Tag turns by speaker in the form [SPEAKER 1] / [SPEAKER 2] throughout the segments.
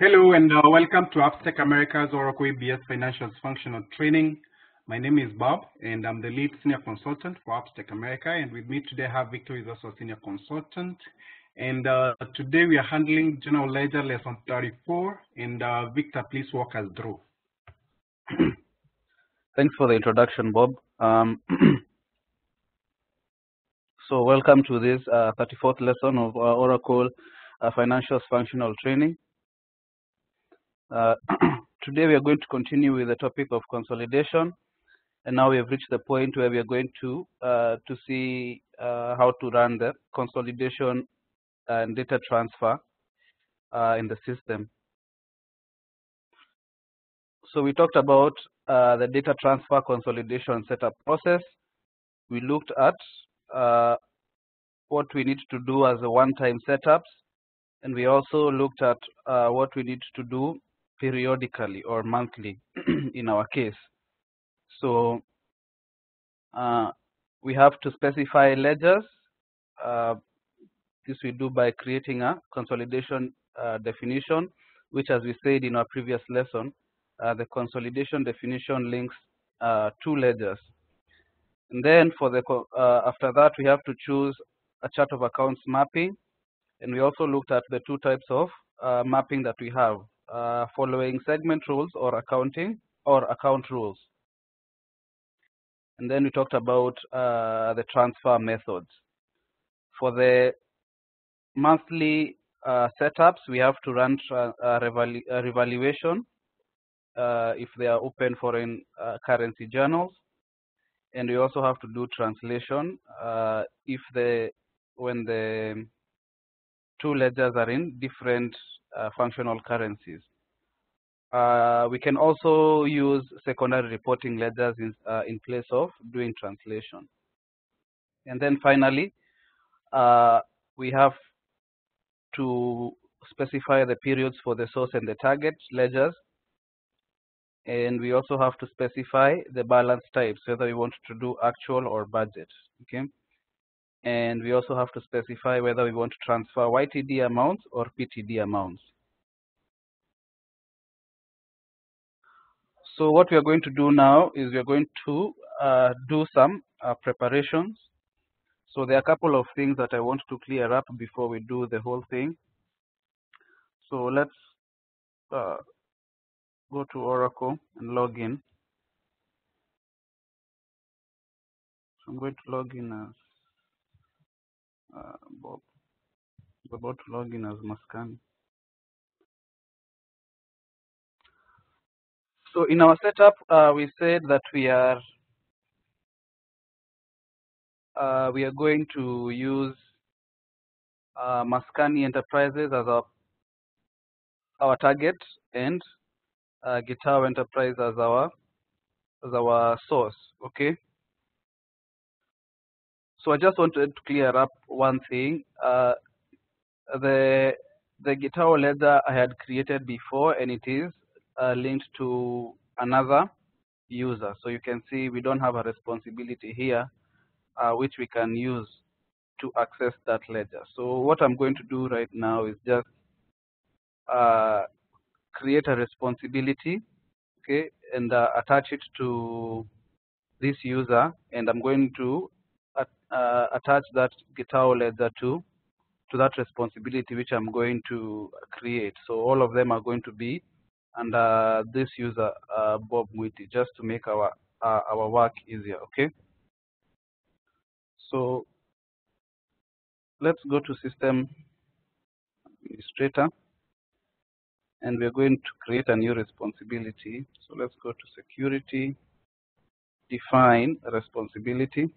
[SPEAKER 1] Hello and uh, welcome to Apptech America's Oracle EBS Financials Functional Training. My name is Bob and I'm the lead senior consultant for Apptech America and with me today I have Victor is also a senior consultant. And uh, today we are handling General Ledger Lesson 34 and uh, Victor please walk us through.
[SPEAKER 2] Thanks for the introduction Bob. Um, so welcome to this 34th uh, lesson of Oracle uh, Financials Functional Training. Uh, today we are going to continue with the topic of consolidation and now we have reached the point where we are going to uh, to see uh, how to run the consolidation and data transfer uh, in the system. So we talked about uh, the data transfer consolidation setup process. We looked at uh, what we need to do as a one-time setups and we also looked at what we need to do periodically or monthly in our case. So uh, we have to specify ledgers. Uh, this we do by creating a consolidation uh, definition, which as we said in our previous lesson, uh, the consolidation definition links uh, two ledgers. And then for the uh, after that we have to choose a chart of accounts mapping, and we also looked at the two types of mapping that we have uh, following segment rules or accounting or account rules. And then we talked about uh, the transfer methods. For the monthly uh, setups, we have to run revalu revaluation uh, if they are open foreign uh, currency journals. And we also have to do translation uh, if the when the two ledgers are in different uh, functional currencies. Uh, we can also use secondary reporting ledgers in, uh, in place of doing translation. And then finally, we have to specify the periods for the source and the target ledgers. And we also have to specify the balance types, whether we want to do actual or budget. Okay. And we also have to specify whether we want to transfer YTD amounts or PTD amounts. So what we are going to do now is we are going to uh, do some uh, preparations. So there are a couple of things that I want to clear up before we do the whole thing. So let's uh, go to Oracle and log in. So I'm going to log in as Bob. About to log in as Maskani. So in our setup, uh, we said that we are uh, we are going to use uh, Maskani Enterprises as our our target and uh, Gitao Enterprise as our as our source. Okay. So I just wanted to clear up one thing. Uh, the the Gitao ledger I had created before, and it is uh, linked to another user. So you can see we don't have a responsibility here, uh, which we can use to access that ledger. So what I'm going to do right now is just uh, create a responsibility, okay, and uh, attach it to this user, and I'm going to uh, attach that Gitao ledger to to that responsibility which I'm going to create. So all of them are going to be under this user uh, Bob Mwiti just to make our uh, our work easier. Okay. So let's go to System Administrator, and we're going to create a new responsibility. So let's go to Security, define responsibility.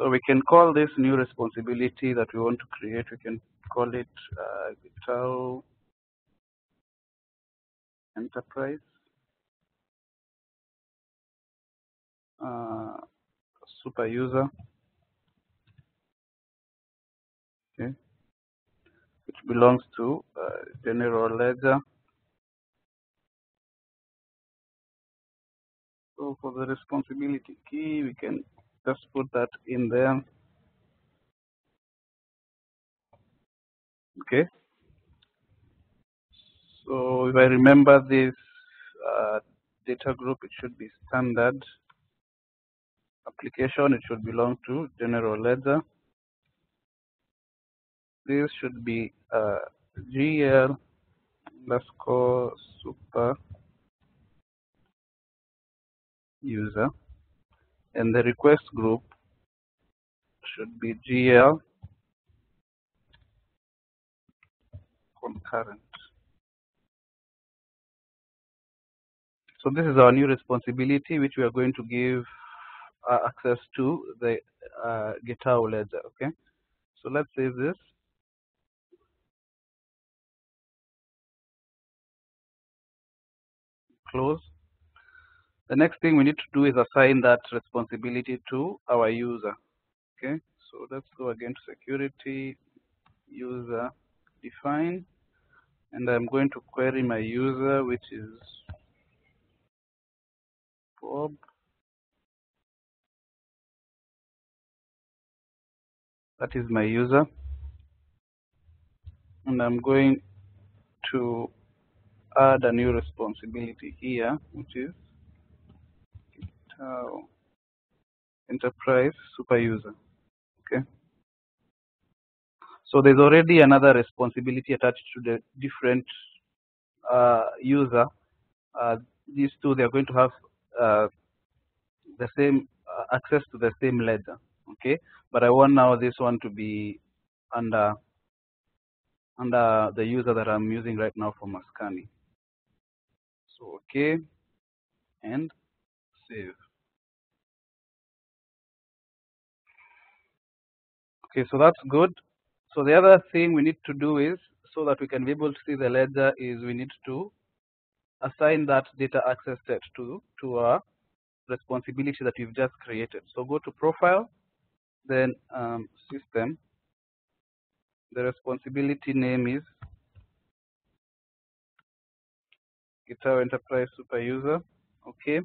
[SPEAKER 2] So we can call this new responsibility that we want to create, we can call it uh, Vital Enterprise. Uh, super user, okay, which belongs to uh, general ledger. So So for the responsibility key, we can just put that in there. Okay. So if I remember this uh, data group, it should be standard application. It should belong to general ledger. This should be uh, GL underscore super user and the request group should be GL concurrent. So this is our new responsibility which we are going to give uh, access to the uh, Gitao ledger. Okay, so let's save this. Close. The next thing we need to do is assign that responsibility to our user. Okay, so let's go again to security, user define, and I'm going to query my user, which is Bob. That is my user, and I'm going to add a new responsibility here, which is uh, enterprise super user. Okay. So there's already another responsibility attached to the different uh, user. Uh, these two, they are going to have uh, the same uh, access to the same ledger. Okay. But I want now this one to be under under the user that I'm using right now for Mascani. So okay, and save. Okay, so that's good. So the other thing we need to do is, so that we can be able to see the ledger, is we need to assign that data access set to, to our responsibility that we've just created. So go to profile, then um, system. The responsibility name is Gitao Enterprise Super User. Okay.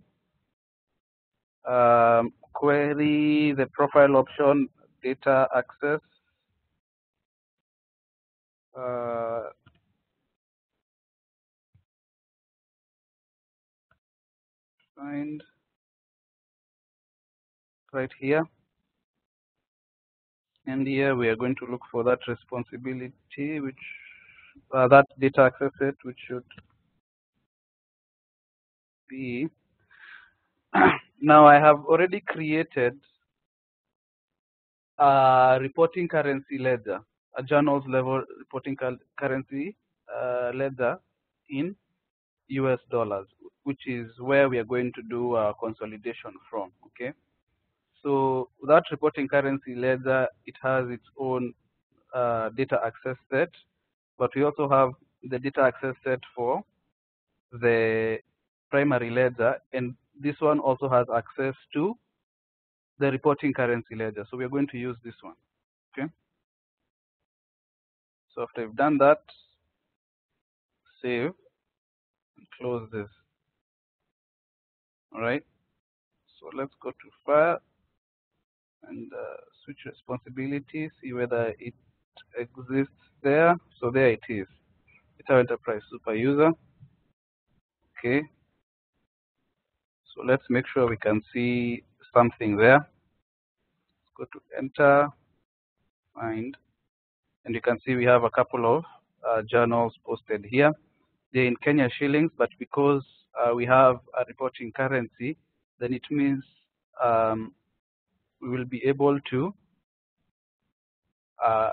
[SPEAKER 2] Um, query the profile option data access. Uh, find right here. And here we are going to look for that responsibility, which uh, that data access set, which should be. now I have already created a reporting currency ledger, a journals level reporting currency uh, ledger in US dollars, which is where we are going to do our consolidation from. Okay. So that reporting currency ledger, it has its own uh, data access set, but we also have the data access set for the primary ledger, and this one also has access to the reporting currency ledger. So we're going to use this one. Okay. So after you've done that, save and close this. All right. So let's go to file and uh, switch responsibility, see whether it exists there. So there it is. It's our enterprise super user. Okay. So let's make sure we can see something there. Go to enter, find, and you can see we have a couple of uh, journals posted here. They're in Kenya shillings, but because uh, we have a reporting currency, then it means um, we will be able to uh,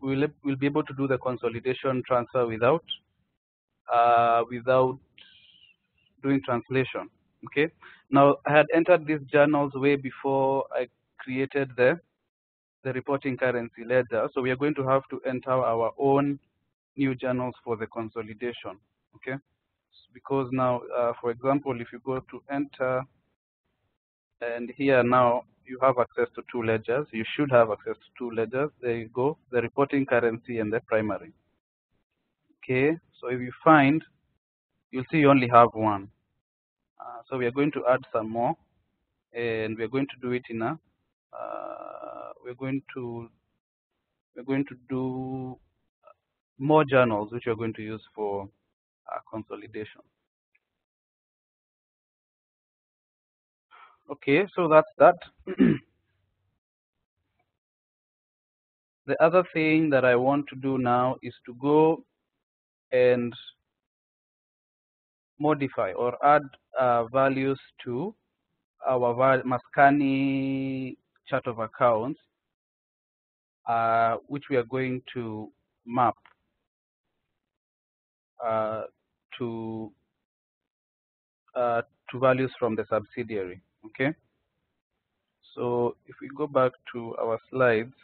[SPEAKER 2] we'll, we'll be able to do the consolidation transfer without uh, without doing translation. Okay. Now I had entered these journals way before I created the the reporting currency ledger. So we are going to have to enter our own new journals for the consolidation. Okay. Because now, uh, for example, if you go to enter, and here now you have access to two ledgers. You should have access to two ledgers. There you go, the reporting currency and the primary. Okay, so if you find, you'll see you only have one. Uh, so we are going to add some more, and we are going to do it in a. Uh, we're going to we're going to do more journals, which we're going to use for uh, consolidation. Okay, so that's that. the other thing that I want to do now is to go and modify or add uh, values to our Mascani chart of accounts, uh, which we are going to map uh, to uh, to values from the subsidiary. Okay. So if we go back to our slides,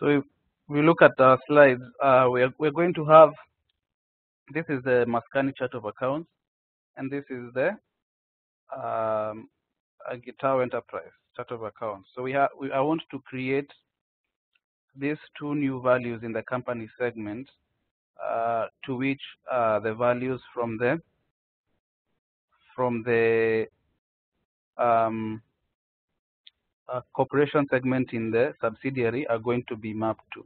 [SPEAKER 2] so if we look at our slides, uh, we're, we're going to have, this is the Mascani chart of accounts, and this is the um, Gitao Enterprise chart of accounts. So we we, I want to create these two new values in the company segment uh, to which uh, the values from the from the um, corporation segment in the subsidiary are going to be mapped to.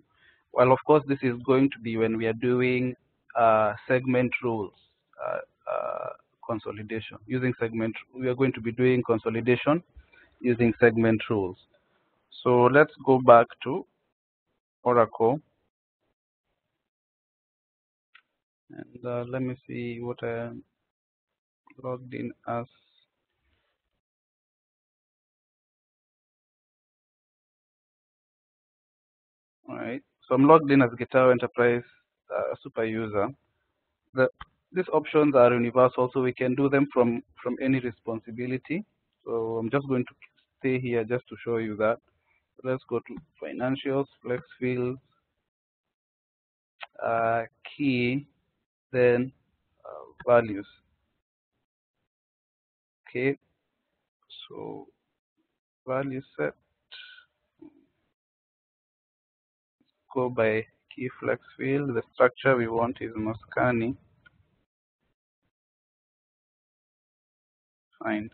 [SPEAKER 2] Well, of course, this is going to be when we are doing uh, segment rules uh, uh, consolidation using segment. We are going to be doing consolidation using segment rules. So let's go back to Oracle. And uh, let me see what I am logged in as. Right, so I'm logged in as Gitao Enterprise uh, super user. The, these options are universal, so we can do them from, from any responsibility. So I'm just going to stay here just to show you that. Let's go to financials, flex fields, uh, key, then uh, values. Okay, so value set, go by key flex field. The structure we want is Mascani. Fine.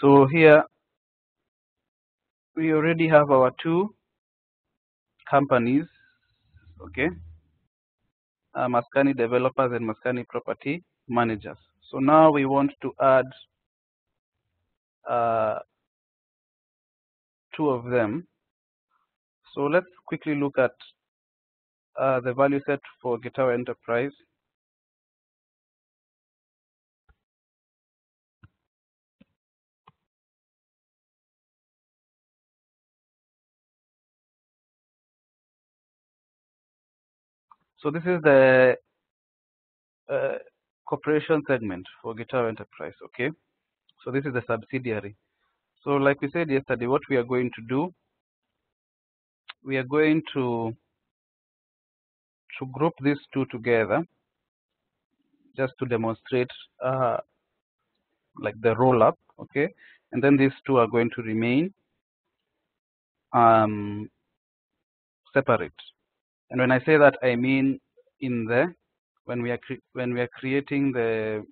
[SPEAKER 2] So here we already have our two companies, okay, uh, Mascani developers and Mascani property managers. So now we want to add uh, two of them. So let's quickly look at uh, the value set for Gitao Enterprise. So this is the uh, corporation segment for Gitao Enterprise, okay? So this is the subsidiary. So like we said yesterday, what we are going to do, we are going to to group these two together just to demonstrate uh, like the roll up, okay? And then these two are going to remain um, separate. And when I say that, I mean in the when we are when we are creating the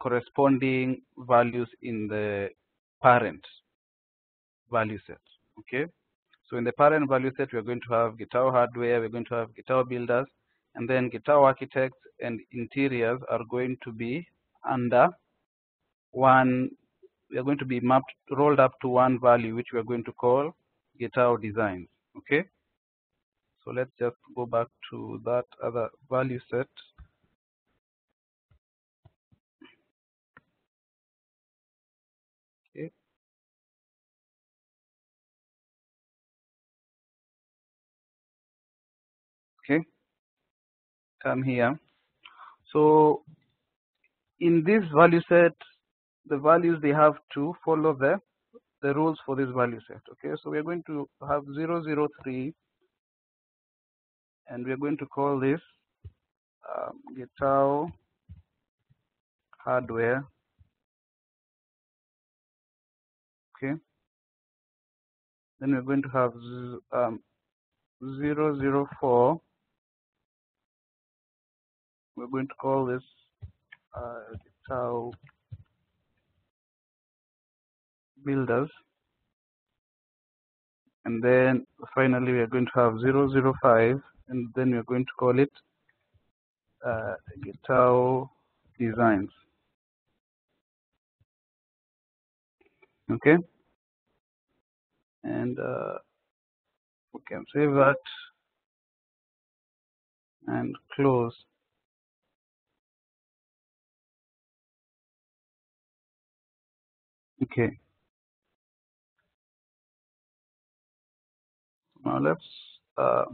[SPEAKER 2] corresponding values in the parent value set. Okay. So in the parent value set, we are going to have Gitao hardware, we're going to have Gitao builders, and then Gitao architects and interiors are going to be under one. We are going to be mapped, rolled up to one value, which we are going to call Gitao designs. Okay. So let's just go back to that other value set. Okay. Come here. So in this value set, the values they have to follow the the rules for this value set. Okay. So we are going to have 003 and we're going to call this um, Gitao hardware. Okay. Then we're going to have um, 004. We're going to call this uh, Gitao builders. And then finally we are going to have 005 and then we're going to call it uh, Gitao designs. Okay. And uh, we can save that and close. Okay. Now let's uh,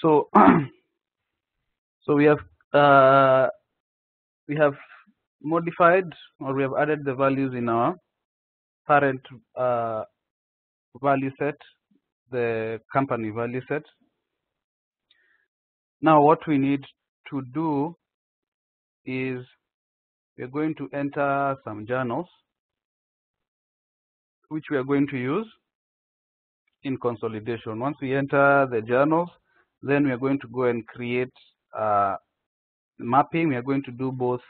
[SPEAKER 2] so so we have uh, we have modified or we have added the values in our parent uh, value set, the company value set. Now what we need to do is we're going to enter some journals which we are going to use in consolidation. Once we enter the journals, then we are going to go and create uh, mapping. We are going to do both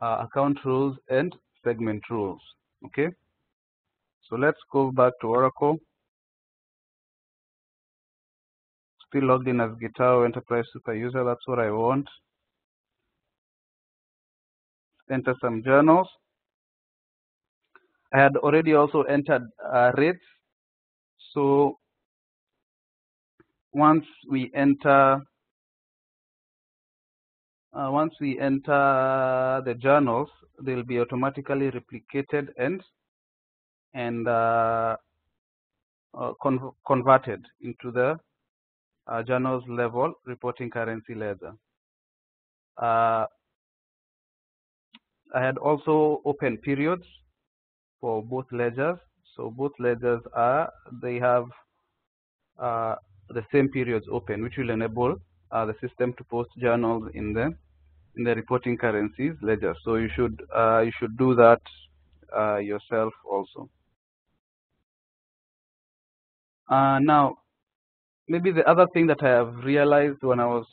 [SPEAKER 2] uh, account rules and segment rules. Okay. So let's go back to Oracle. Still logged in as Gitao Enterprise Super User. That's what I want. Enter some journals. I had already also entered uh, rates. So once we enter uh, once we enter the journals, they'll be automatically replicated and and uh, uh, con converted into the uh, journals level reporting currency ledger. Uh, I had also open periods for both ledgers. So both ledgers are they have uh, the same periods open, which will enable uh, the system to post journals in the in the reporting currencies ledger. So you should uh, you should do that uh, yourself also. Uh, now, maybe the other thing that I have realized when I was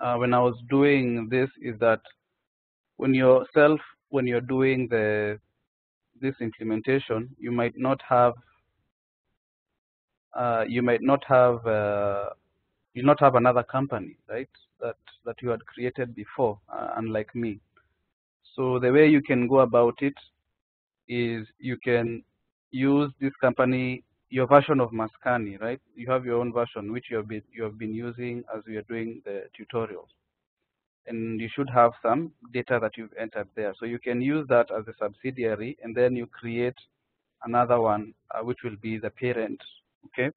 [SPEAKER 2] uh, when I was doing this is that when yourself when you're doing the this implementation, you might not have uh, you might not have uh, you not have another company, right? That that you had created before, uh, unlike me. So the way you can go about it is you can use this company, your version of Mascani, right? You have your own version which you have been you have been using as we are doing the tutorials, and you should have some data that you've entered there. So you can use that as a subsidiary, and then you create another one uh, which will be the parent okay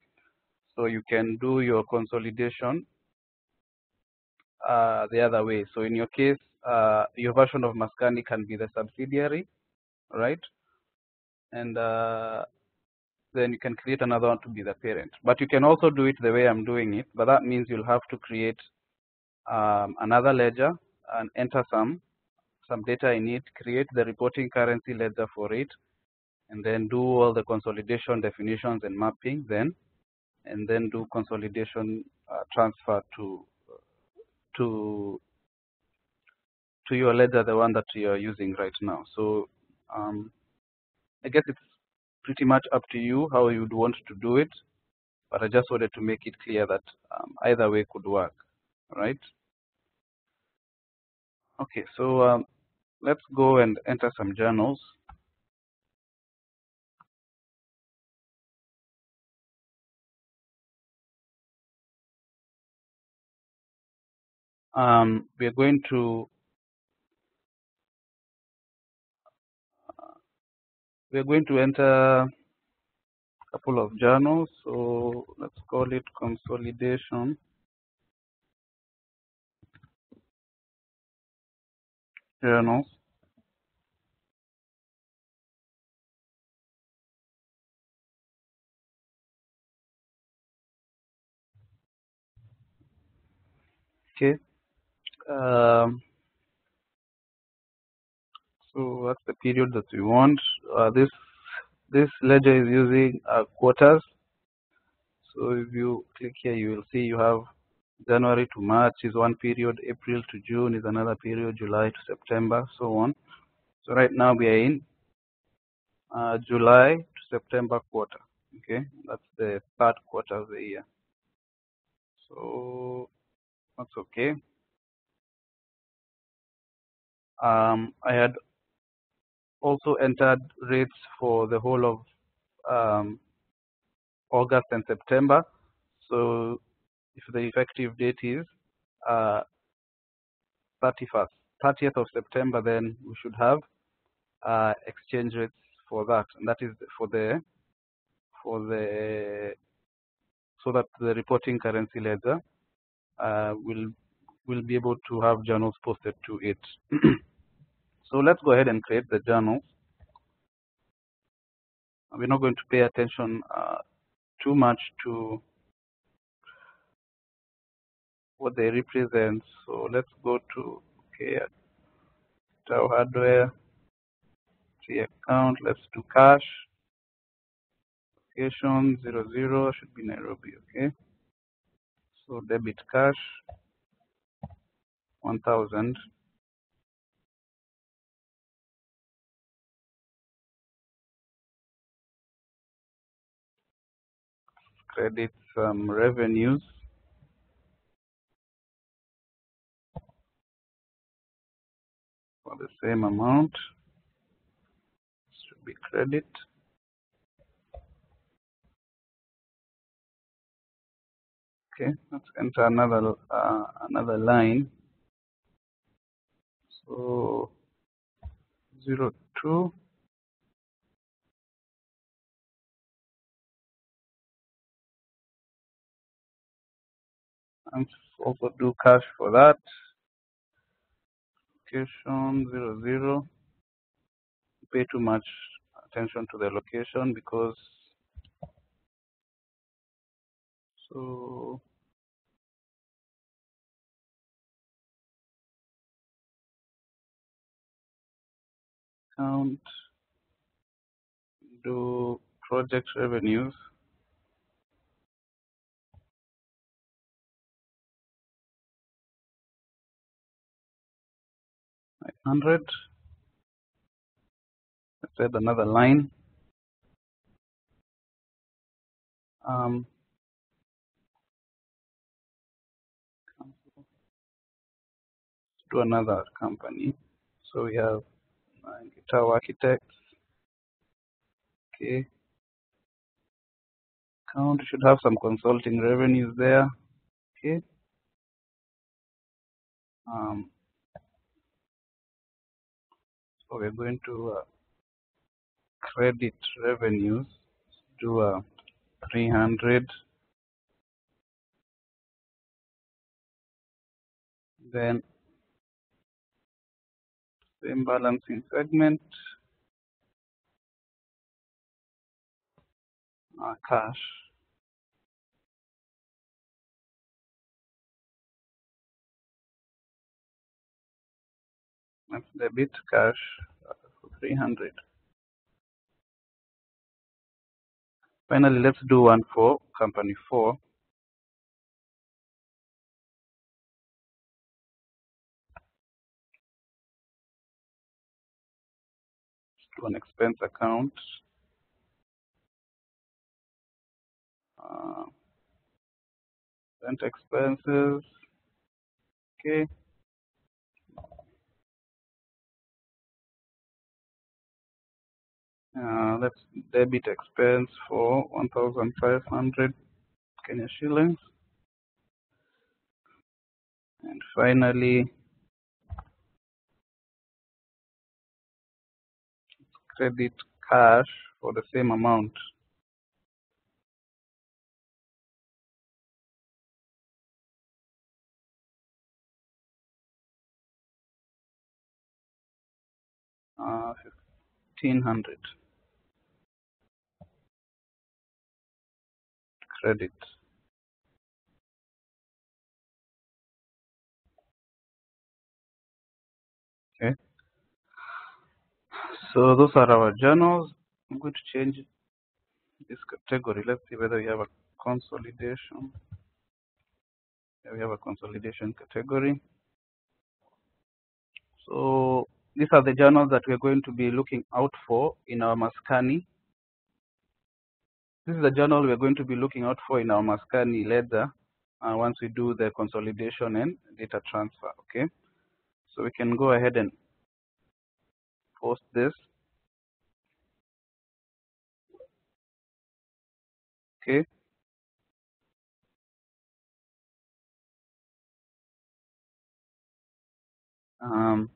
[SPEAKER 2] so you can do your consolidation uh, the other way so in your case uh, your version of Mascani can be the subsidiary right and uh, then you can create another one to be the parent. But you can also do it the way I'm doing it but that means you'll have to create um, another ledger and enter some some data in it create the reporting currency ledger for it and then do all the consolidation definitions and mapping then and then do consolidation uh, transfer to to to your ledger the one that you are using right now. So um, I guess it's pretty much up to you how you'd want to do it but I just wanted to make it clear that um, either way could work right? Okay so um, let's go and enter some journals. Um, we are going to we are going to enter a couple of journals. So let's call it consolidation. journals. Okay. Um, so that's the period that we want. Uh, this this ledger is using uh, quarters. So if you click here, you will see you have January to March is one period, April to June is another period, July to September, so on. So right now we are in uh, July to September quarter. Okay, that's the third quarter of the year. So that's okay. Um, I had also entered rates for the whole of um, August and September. So if the effective date is uh, 31st, 30th of September, then we should have uh, exchange rates for that, and that is for the for the so that the reporting currency ledger uh, will will be able to have journals posted to it. So let's go ahead and create the journal. We're not going to pay attention uh, too much to what they represent. So let's go to okay, Dow hardware, see account, let's do cash, location 00 should be Nairobi, okay. So debit cash 1000 edit some revenues. For the same amount, this should be credit. Okay, let's enter another uh, another line. So zero two and also do cash for that. Location zero zero. Pay too much attention to the location because so count do project revenues nine hundred let's add another line um, to another company. So we have uh, Gitao Architects. Okay. Count should have some consulting revenues there. Okay. Um, we're going to uh, credit revenues. To uh, 300 then same balancing segment. Uh, cash debit cash for 300 finally let's do one for company 4 to an expense account. Uh, rent expenses. Okay. Uh, let's debit expense for 1,500 Kenya shillings. And finally, credit cash for the same amount. uh, 1500 credit. Okay. So those are our journals. I'm going to change this category. Let's see whether we have a consolidation. We have a consolidation category. So these are the journals that we're going to be looking out for in our Mascani. This is the journal we're going to be looking out for in our Mascani ledger uh, once we do the consolidation and data transfer, okay? So we can go ahead and post this. Okay. Um,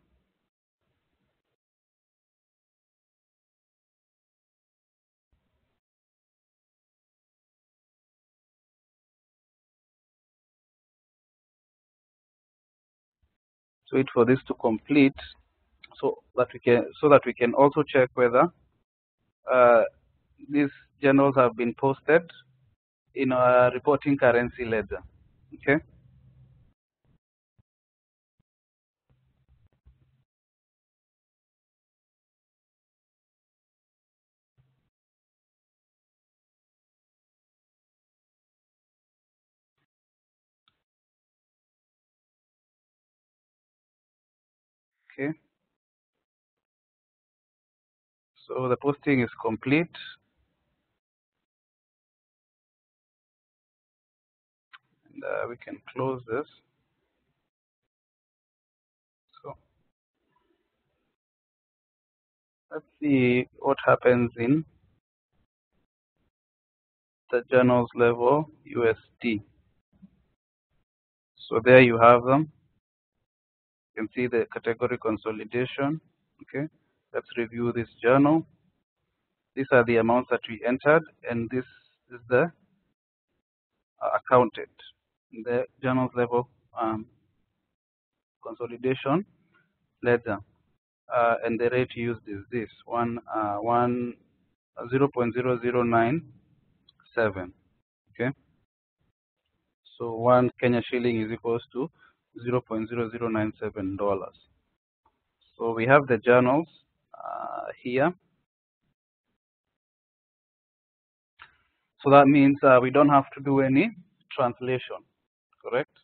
[SPEAKER 2] wait for this to complete so that we can so that we can also check whether uh, these journals have been posted in our reporting currency ledger. Okay. Okay. So the posting is complete. And uh, we can close this. So let's see what happens in the journals level USD. So there you have them. You can see the category consolidation. Okay, let's review this journal. These are the amounts that we entered, and this is the uh, accounted. The journals level um, consolidation ledger, uh, and the rate used is this one uh, one zero point zero zero nine seven. Okay, so one Kenya shilling is equals to 0.0097 dollars. So we have the journals uh, here. So that means uh, we don't have to do any translation, correct?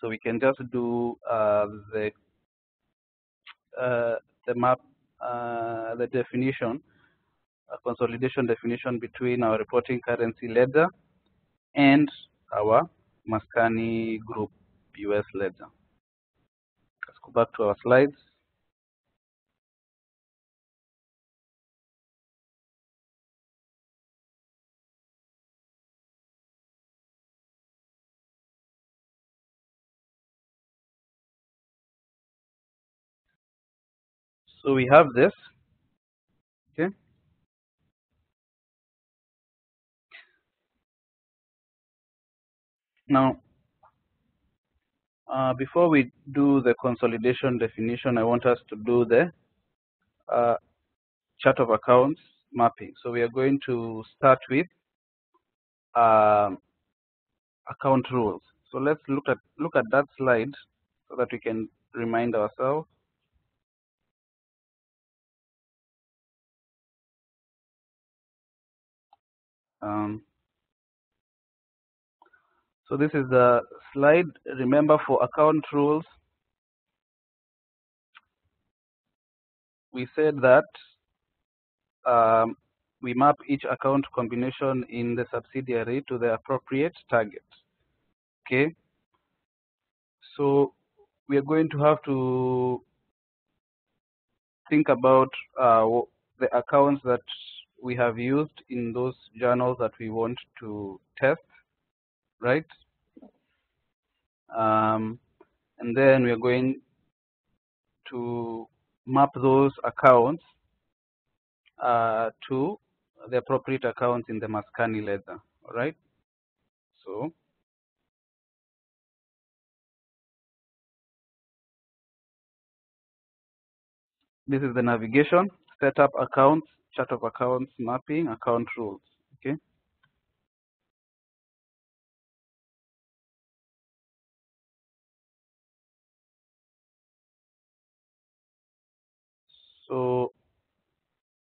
[SPEAKER 2] So we can just do uh, the uh, the map, uh, the definition, consolidation definition between our reporting currency ledger and our Mascani group US ledger. Let's go back to our slides. So we have this, okay. Now, uh, before we do the consolidation definition, I want us to do the uh, chart of accounts mapping. So we are going to start with um, account rules. So let's look at look at that slide so that we can remind ourselves. Um, so this is the slide. Remember for account rules, we said that um, we map each account combination in the subsidiary to the appropriate target. Okay. So we are going to have to think about uh, the accounts that we have used in those journals that we want to test, right? Um, and then we are going to map those accounts uh, to the appropriate accounts in the Mascani ledger, all right? So this is the navigation, setup accounts, chart of accounts, mapping, account rules. So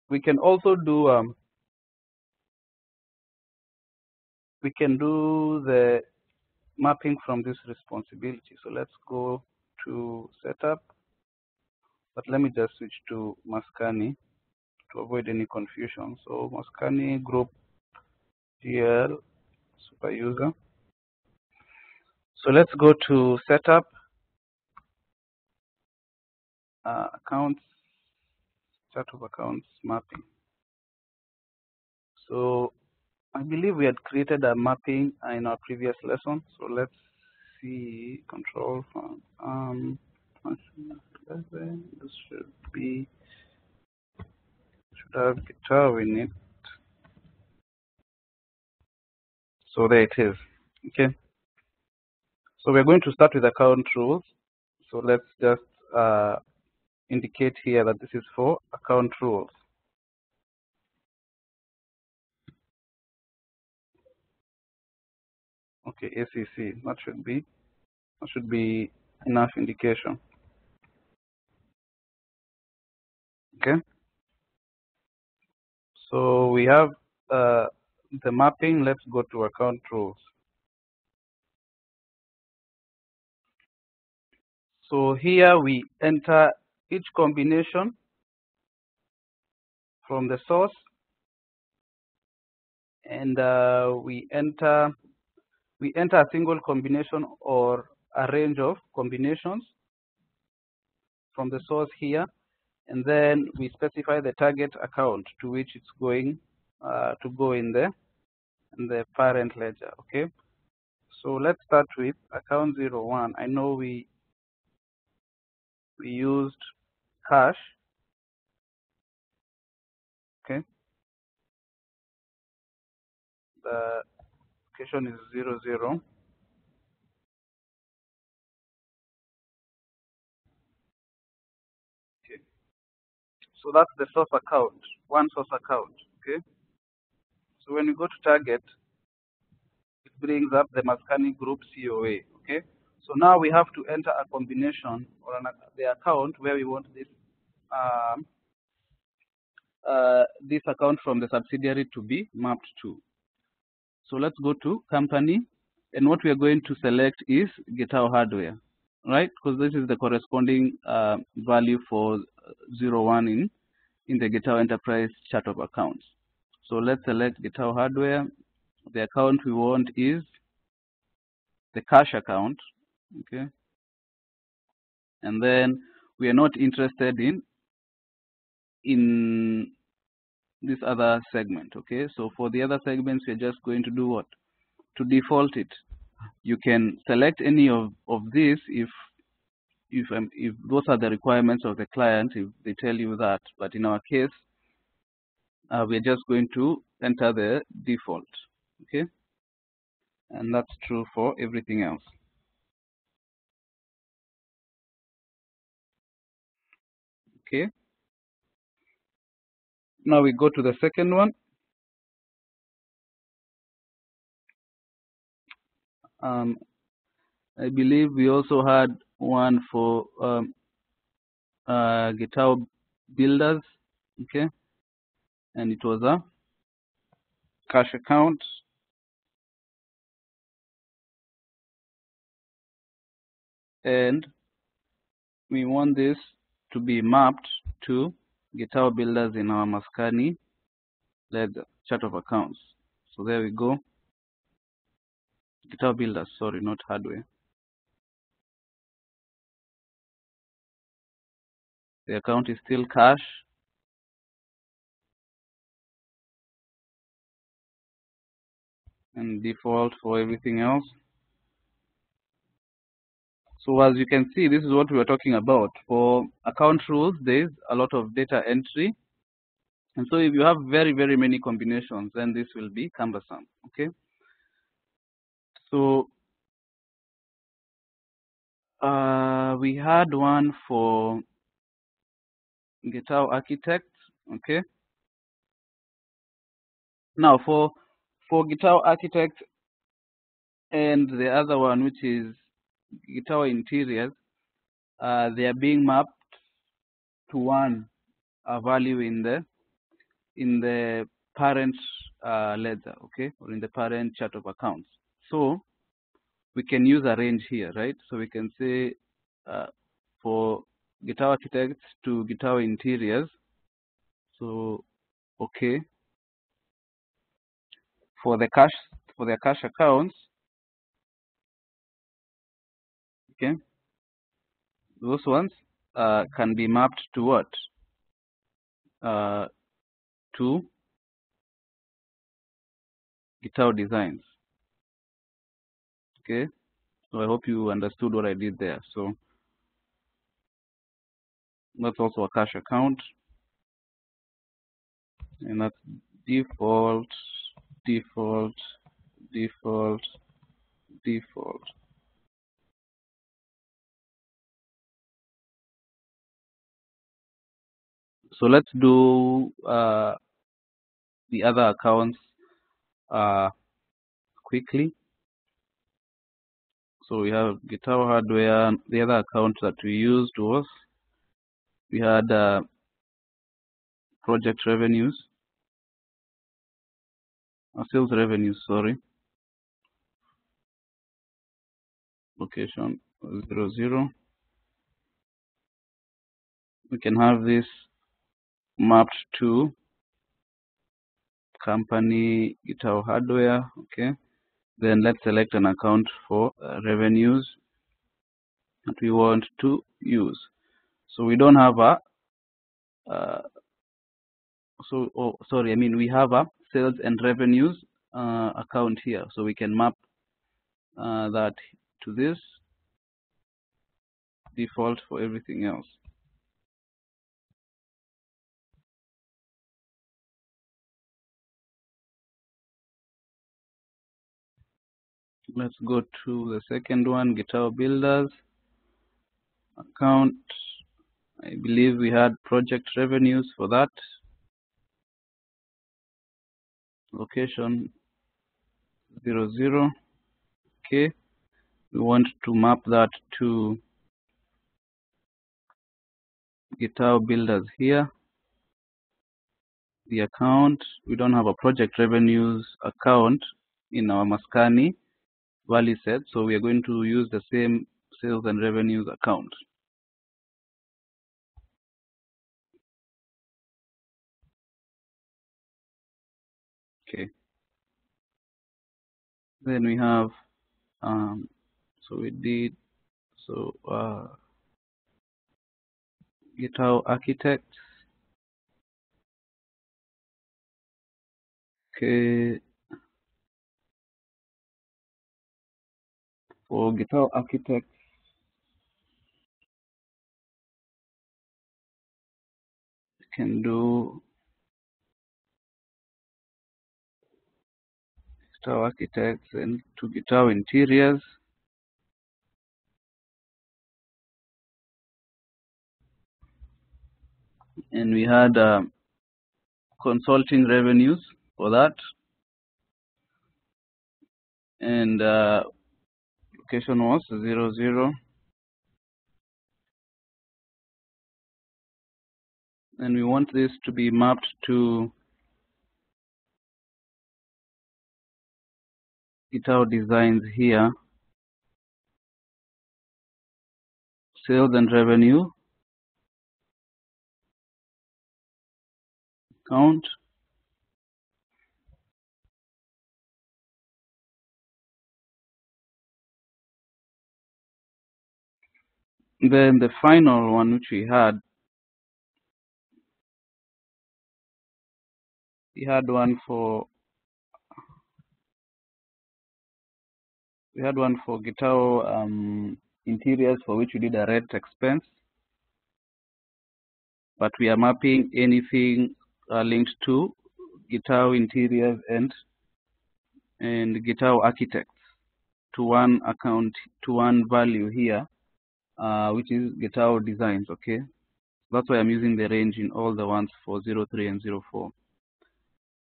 [SPEAKER 2] we can also do um, we can do the mapping from this responsibility. So let's go to setup, but let me just switch to Maskani to avoid any confusion. So Maskani group GL super user. So let's go to setup uh, accounts chart of accounts mapping. So I believe we had created a mapping in our previous lesson. So let's see control from um this should be should have Gitao in it. So there it is. Okay. So we're going to start with account rules. So let's just uh, indicate here that this is for account rules. Okay, ACC, that should be that should be enough indication. Okay. So we have uh, the mapping. Let's go to account rules. So here we enter each combination from the source and uh, we enter we enter a single combination or a range of combinations from the source here and then we specify the target account to which it's going uh, to go in the in the parent ledger okay? So let's start with account 01 I know we we used cash okay. The location is zero zero. Okay. So that's the source account one source account. Okay. So when you go to target it brings up the Maskani group COA okay so now we have to enter a combination or an, the account where we want this um, uh, this account from the subsidiary to be mapped to. So let's go to company and what we are going to select is Gitao hardware, right? Because this is the corresponding uh, value for 01 in, in the Gitao enterprise chart of accounts. So let's select Gitao hardware. The account we want is the cash account okay. And then we are not interested in in this other segment okay? So for the other segments we're just going to do what? To default it. You can select any of of these if if um, if those are the requirements of the client if they tell you that. But in our case uh, we're just going to enter the default okay? And that's true for everything else okay now we go to the second one. Um, I believe we also had one for um, uh, Gitao builders okay? And it was a cash account. And we want this to be mapped to Gitao builders in our Maskani ledger chart of accounts. So there we go. Gitao builders, sorry, not hardware. The account is still cash. And default for everything else. So as you can see, this is what we were talking about. For account rules, there is a lot of data entry. And so if you have very, very many combinations, then this will be cumbersome, okay? So uh, we had one for Gitao Architect, Okay. Now for for Gitao Architect and the other one which is Gitao Interiors, uh, they are being mapped to one uh, value in the in the parent uh, ledger, okay, or in the parent chart of accounts. So we can use a range here, right? So we can say uh, for Gitao Architects to Gitao Interiors. So okay, for the cash for their cash accounts, okay, those ones uh, can be mapped to what? Uh, to Gitao Designs. Okay, so I hope you understood what I did there. So that's also a cash account, and that's default, default, default, default. So let's do uh, the other accounts uh, quickly. So we have Gitao Hardware. The other account that we used was we had uh, project revenues, uh, sales revenues, sorry. Location zero zero. We can have this mapped to company Gitao Hardware. Okay. Then let's select an account for uh, revenues that we want to use. So we don't have a, uh, so oh, sorry, I mean we have a sales and revenues uh, account here. So we can map uh, that to this default for everything else. Let's go to the second one, Gitao Builders account. I believe we had project revenues for that. Location zero zero. Okay. We want to map that to Gitao Builders here. The account, we don't have a project revenues account in our Maskani value set, so we are going to use the same sales and revenues account. Okay. Then we have, um, so we did, so uh, Gitao Architects. Okay. For Gitao Architects, can do Gitao Architects and to Gitao Interiors. And we had uh, consulting revenues for that. And uh, location was zero zero. And we want this to be mapped to Gitao designs here. Sales and revenue count. Then the final one which we had, we had one for we had one for Gitao um, interiors for which we did a rent expense, but we are mapping anything uh, linked to Gitao interiors and and Gitao architects to one account to one value here, uh, which is Gitao designs. Okay, That's why I'm using the range in all the ones for 03 and 04.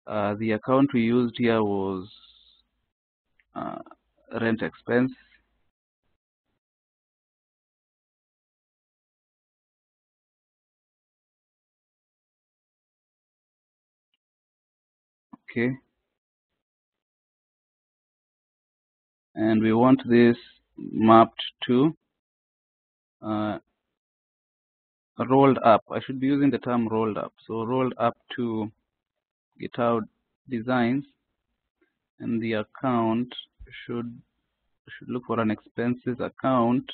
[SPEAKER 2] Uh, the account we used here was uh, rent expense. Okay. And we want this mapped to Uh, rolled up. I should be using the term rolled up. So rolled up to Gitao designs and the account should should look for an expenses account.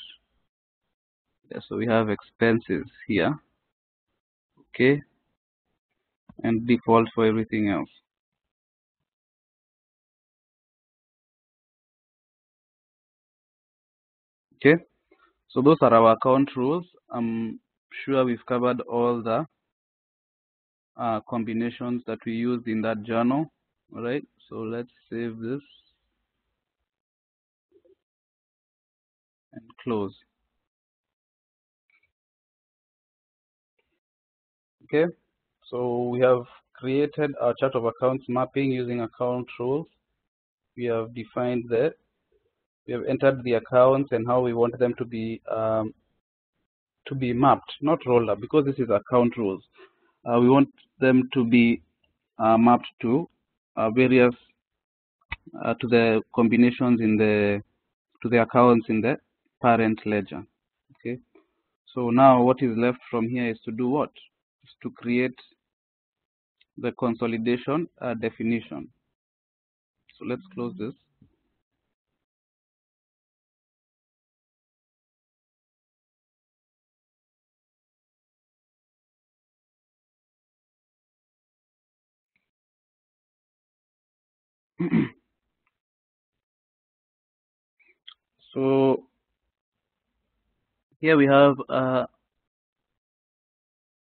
[SPEAKER 2] Yeah, so we have expenses here. Okay. And default for everything else. Okay. So those are our account rules. I'm sure we've covered all the uh, combinations that we used in that journal. All right. So let's save this and close. Okay. So we have created our chart of accounts mapping using account rules. We have defined the we have entered the accounts and how we want them to be um, to be mapped, not rolled up, because this is account rules. Uh, we want them to be uh, mapped to uh, various uh, to the combinations in the to the accounts in the parent ledger. Okay. So now what is left from here is to do what? Is to create the consolidation uh, definition. So let's close this. so here we have uh,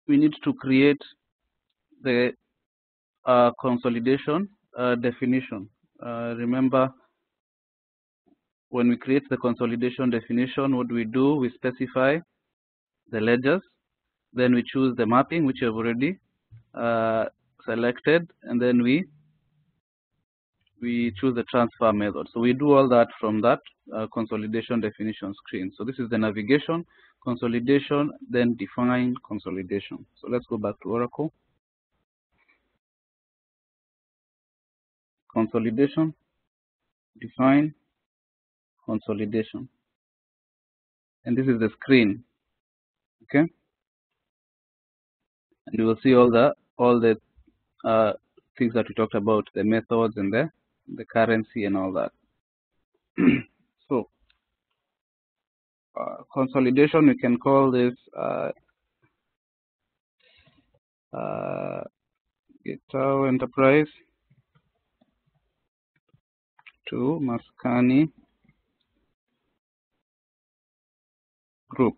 [SPEAKER 2] we need to create the uh, consolidation uh, definition. Uh, remember when we create the consolidation definition, what we do, we specify the ledgers, then we choose the mapping, which we have already uh, selected, and then we we choose the transfer method. So we do all that from that uh, consolidation definition screen. So this is the navigation, consolidation, then define consolidation. So let's go back to Oracle. Consolidation, define, consolidation. And this is the screen. Okay. And you will see all the all the uh, things that we talked about, the methods and the the currency and all that. so uh, consolidation, we can call this uh, uh, Gitao Enterprise to Maskani group.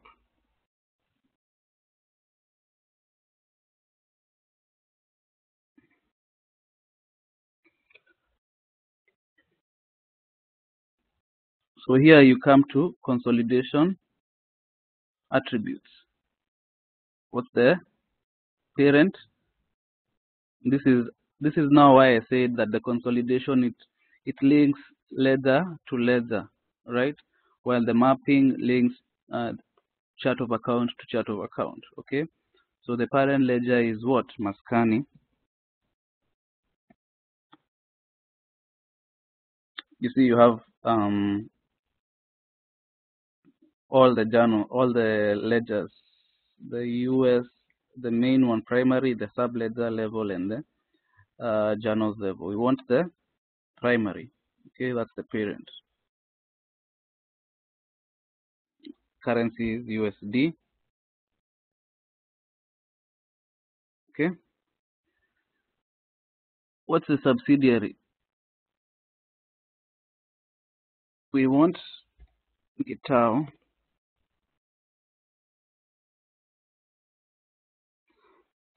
[SPEAKER 2] So here you come to consolidation attributes. What's the parent? This is this is now why I said that the consolidation it it links ledger to ledger, right? While the mapping links uh, chart of account to chart of account. Okay. So the parent ledger is what Maskani. You see, you have um, all the journal, all the ledgers, the US, the main one primary, the sub ledger level, and the uh, journals level. We want the primary. Okay, that's the parent. Currency is USD. Okay. What's the subsidiary? We want Gitao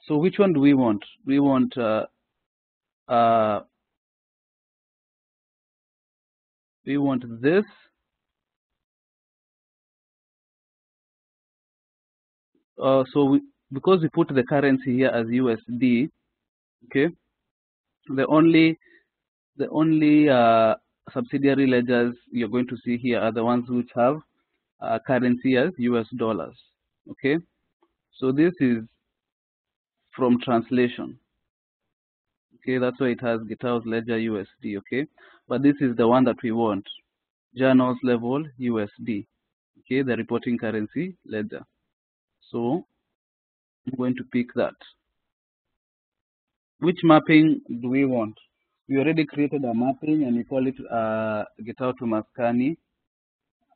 [SPEAKER 2] So which one do we want? We want uh, uh, we want this uh, so we because we put the currency here as USD, okay, the only the only uh, subsidiary ledgers you're going to see here are the ones which have uh, currency as US dollars. Okay, so this is from translation. Okay, that's why it has Gitao's ledger USD. Okay, but this is the one that we want, journals level USD. Okay, the reporting currency ledger. So I'm going to pick that. Which mapping do we want? We already created a mapping and we call it uh, Gitao to Maskani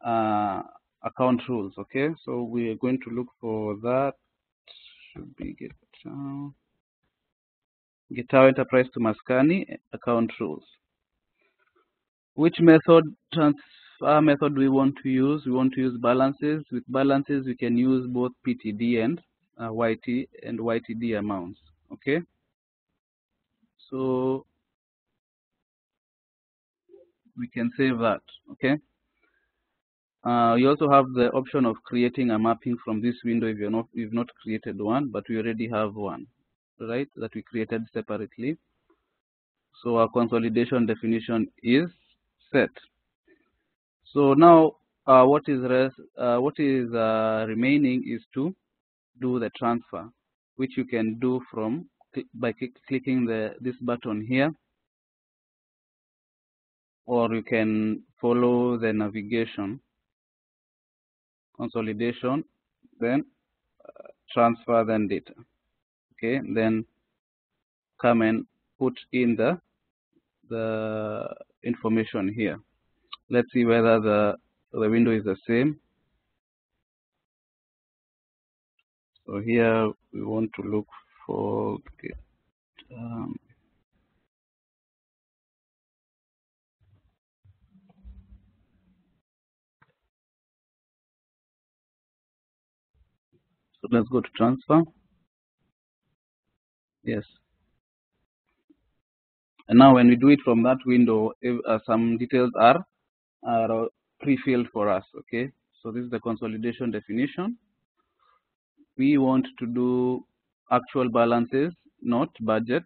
[SPEAKER 2] uh, account rules. Okay, so we are going to look for that. Should be Gitao. Gitao Enterprise to Maskani account rules. Which method transfer method we want to use? We want to use balances. With balances, we can use both PTD and uh, YT and YTD amounts. Okay. So we can save that. Okay. Uh, you also have the option of creating a mapping from this window if you're not you've not created one, but we already have one, right? That we created separately. So our consolidation definition is set. So now uh, what is res uh, what is uh, remaining is to do the transfer, which you can do from by clicking the this button here, or you can follow the navigation consolidation, then uh, transfer, then data. Okay, then come and put in the the information here. Let's see whether the the window is the same. So here we want to look for um, so let's go to transfer. Yes. And now when we do it from that window, if, uh, some details are, are pre-filled for us, okay? So this is the consolidation definition. We want to do actual balances, not budget.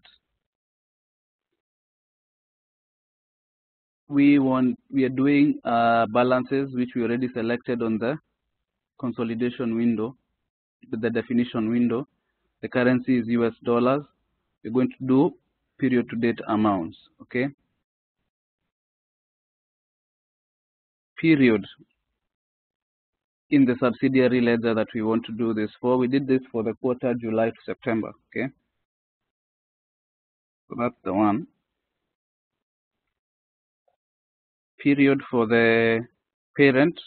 [SPEAKER 2] We want, we are doing uh, balances which we already selected on the consolidation window, the definition window. The currency is US dollars. We're going to do period to date amounts, okay? Period in the subsidiary ledger that we want to do this for. We did this for the quarter July to September, okay? So that's the one. Period for the parent.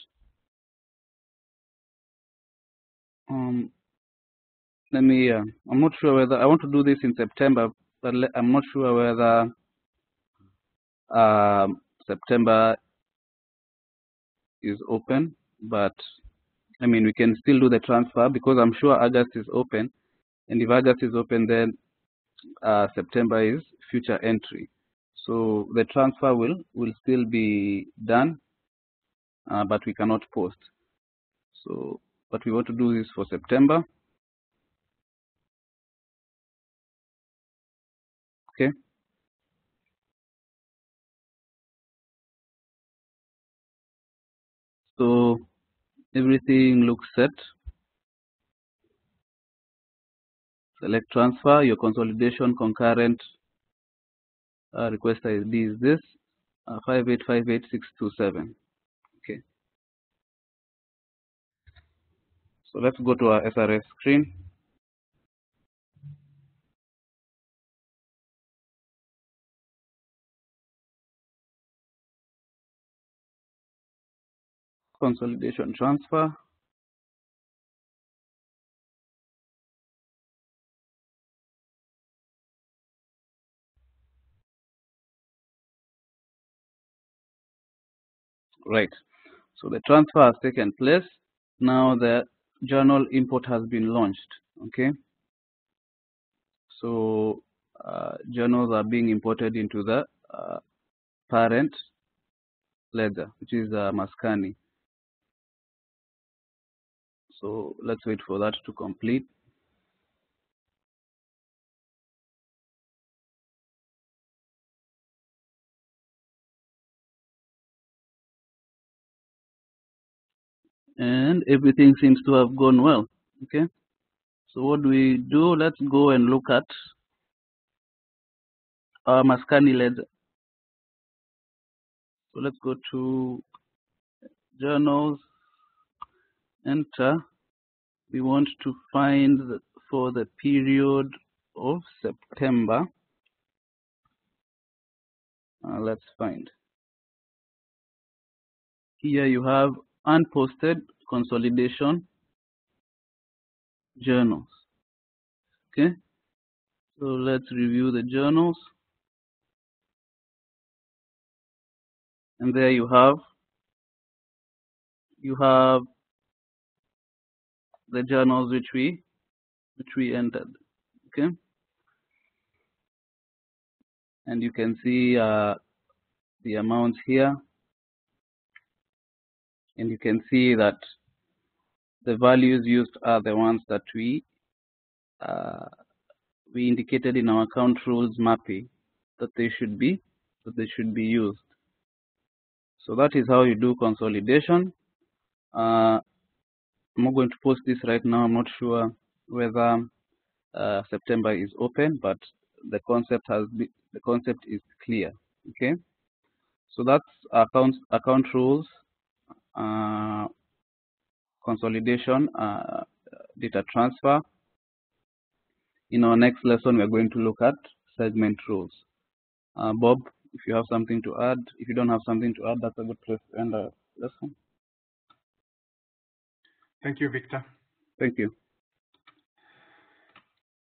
[SPEAKER 2] Um, let me, uh, I'm not sure whether, I want to do this in September, but I'm not sure whether um, September is open, but I mean, we can still do the transfer because I'm sure August is open. And if August is open, then uh, September is future entry. So the transfer will, will still be done, uh, but we cannot post. So, but we want to do this for September. Okay. So everything looks set. Select transfer, your consolidation concurrent uh, request ID is this uh, 5858627. Okay. So let's go to our SRS screen. consolidation transfer. Right. So the transfer has taken place. Now the journal import has been launched. Okay. So uh, journals are being imported into the uh, parent ledger, which is uh, Maskani. So let's wait for that to complete. And everything seems to have gone well. Okay, so what do we do? Let's go and look at our Maskani ledger. So let's go to journals, enter. We want to find the, for the period of September. Uh, let's find. Here you have unposted consolidation journals. Okay, so let's review the journals. And there you have you have the journals which we which we entered. Okay, and you can see uh, the amounts here and you can see that the values used are the ones that we uh, we indicated in our account rules mapping that they should be that they should be used. So that is how you do consolidation. Uh, I'm going to post this right now. I'm not sure whether uh, September is open, but the concept has the concept is clear. Okay, so that's account account rules consolidation, uh, data transfer. In our next lesson, we are going to look at segment rules. Uh, Bob, if you have something to add, if you don't have something to add, that's a good place to end our lesson.
[SPEAKER 1] Thank you, Victor.
[SPEAKER 2] Thank you.